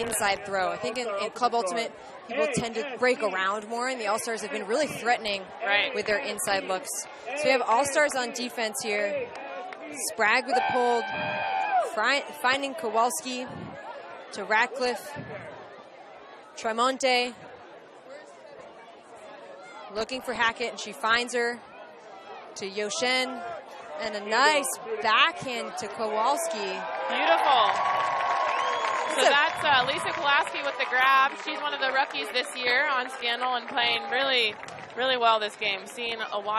inside throw. I think in, in Club Ultimate, people tend to break around more, and the All Stars have been really threatening right. with their inside looks. So we have All Stars on defense here. Sprag with a pulled, finding Kowalski to Ratcliffe. Trimonte looking for Hackett, and she finds her to Yoshen. And a nice backhand to Kowalski. Beautiful. So that's uh, Lisa Kowalski with the grab. She's one of the rookies this year on Scandal and playing really, really well this game. Seeing a lot.